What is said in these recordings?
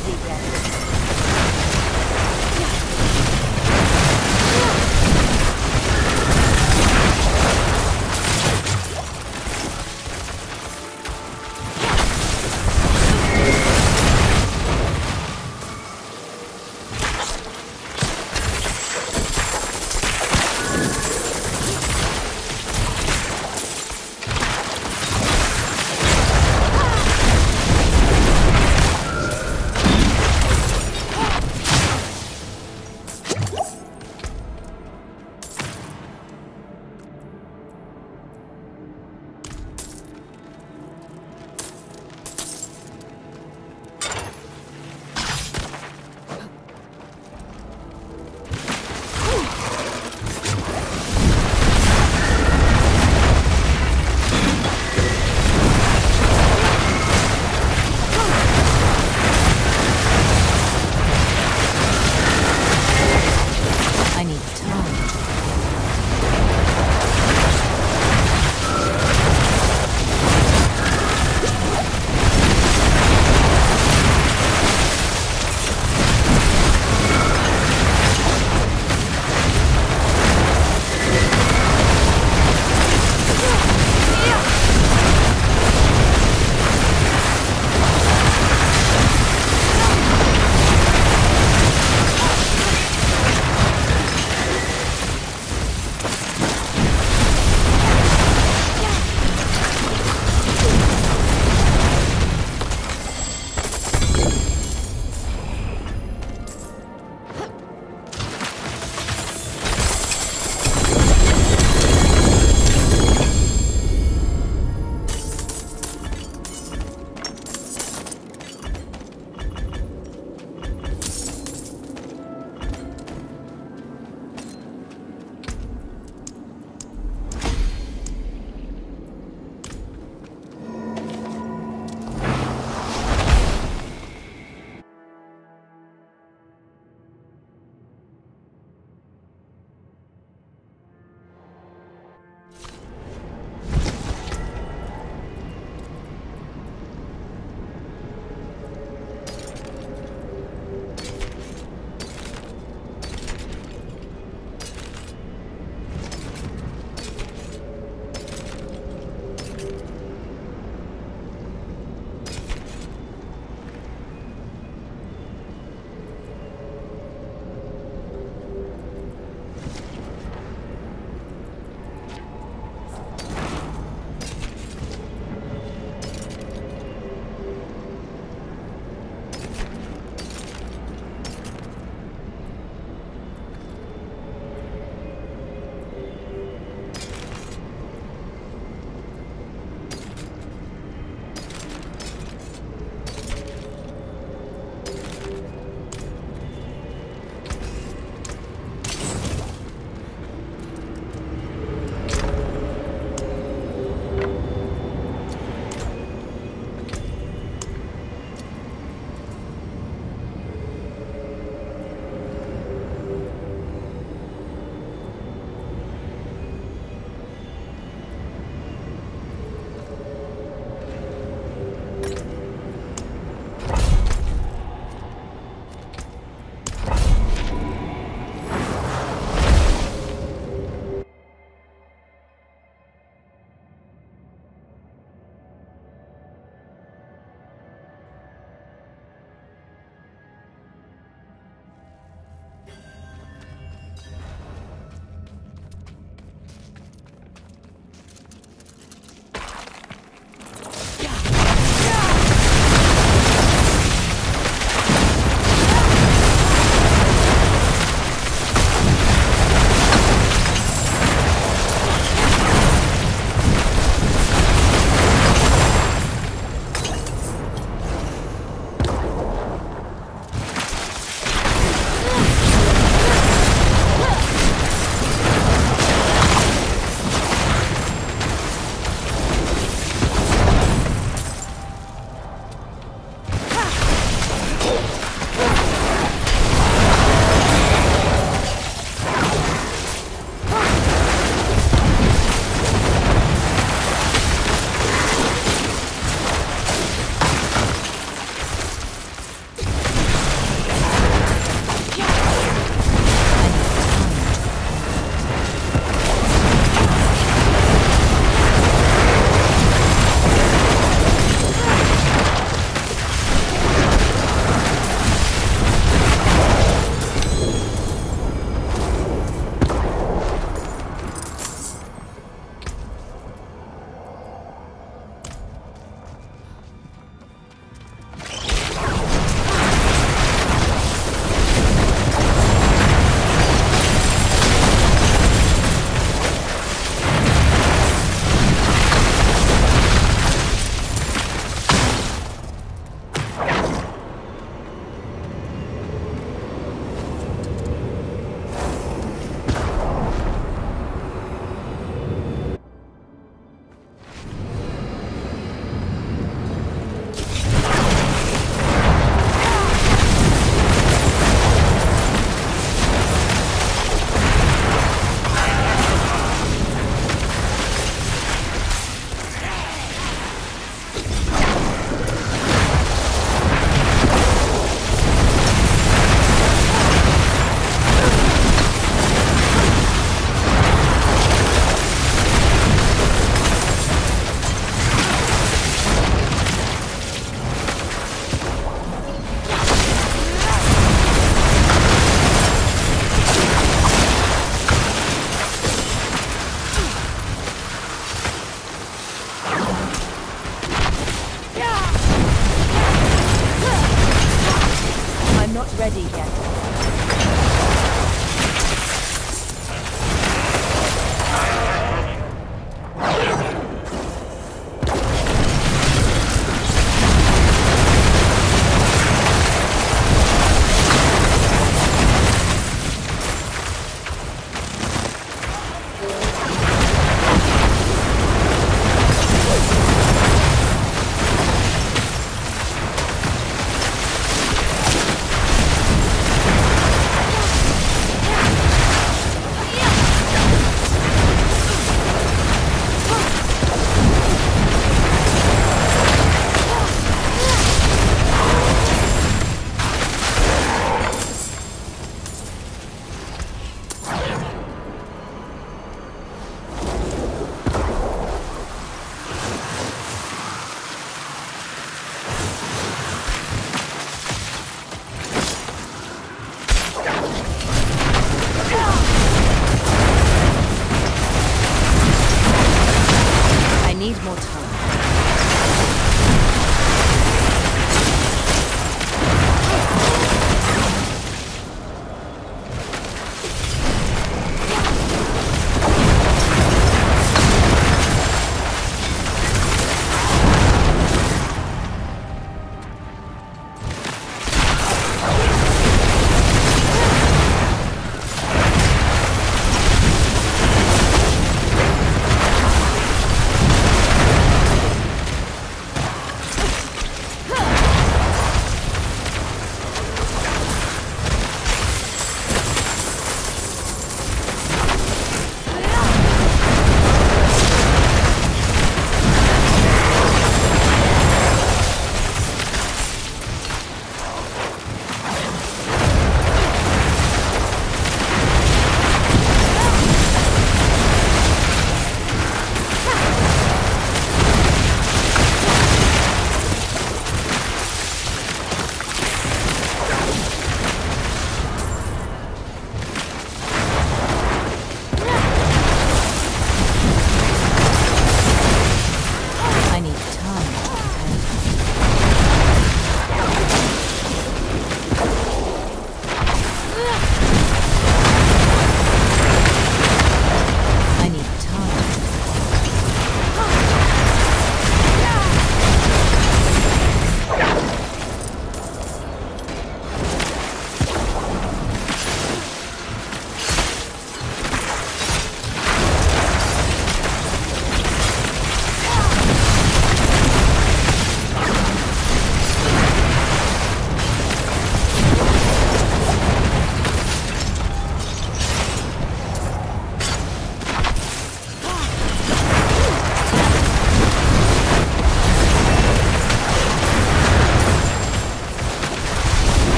ready yet.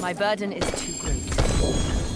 My burden is too great.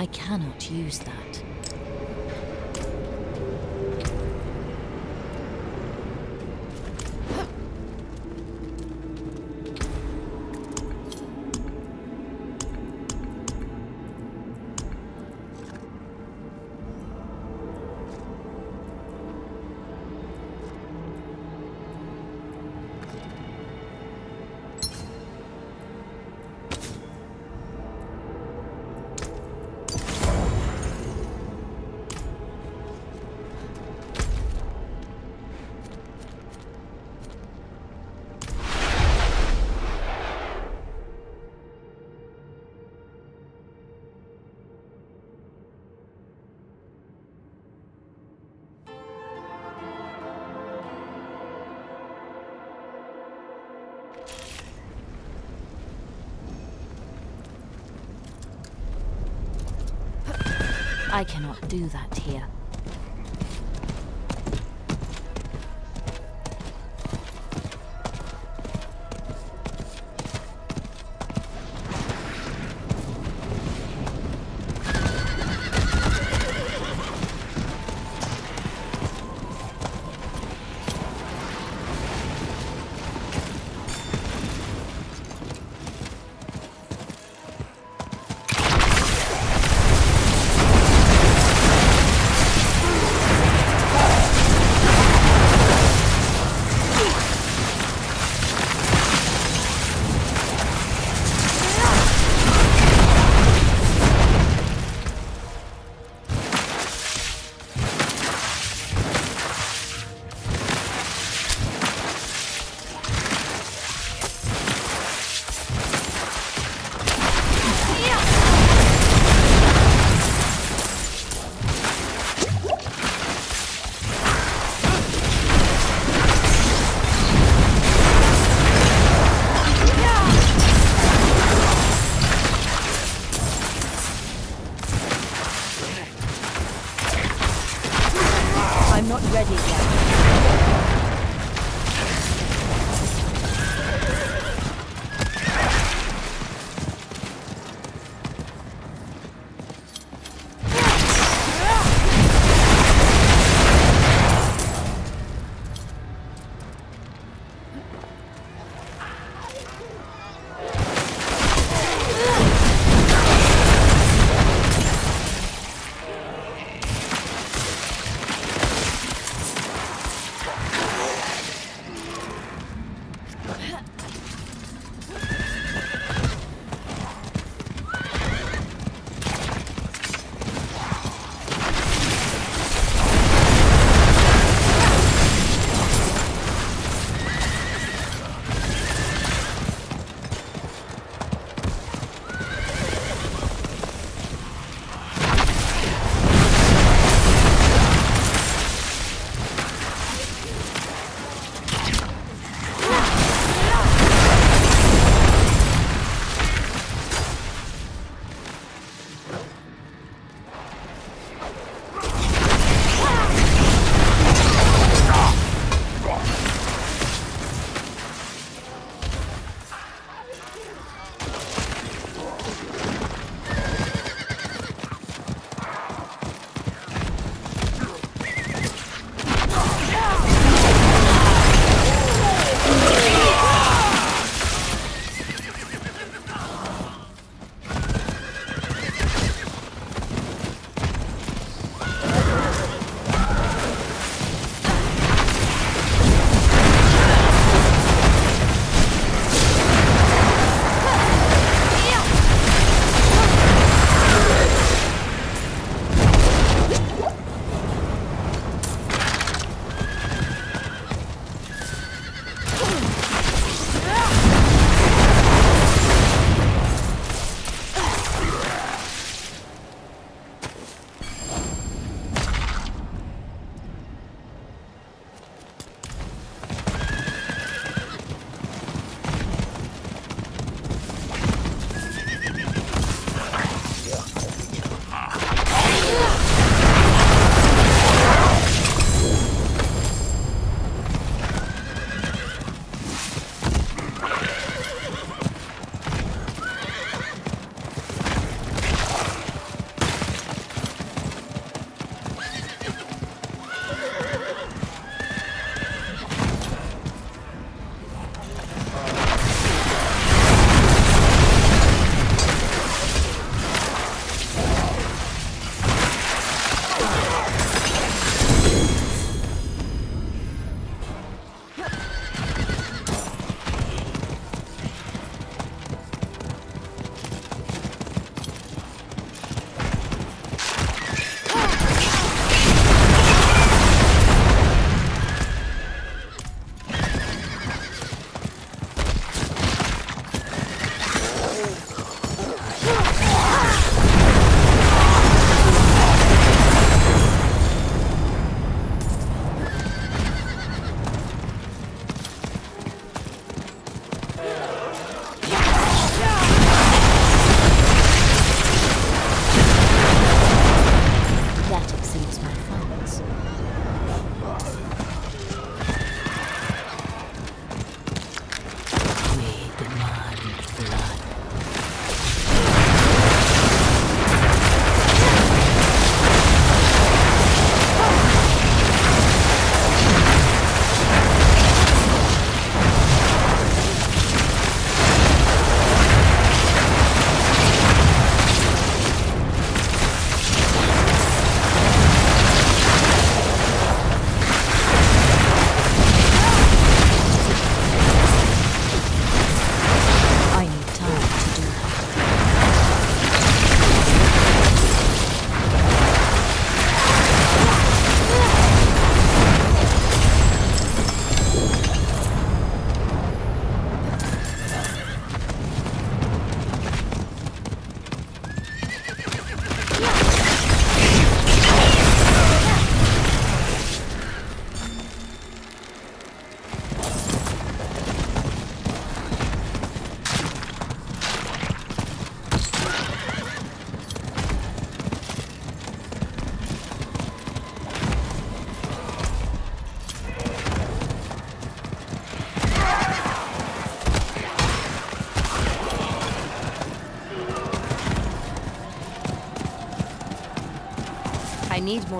I cannot use that. I cannot do that here.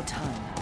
Need more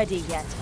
ready yet.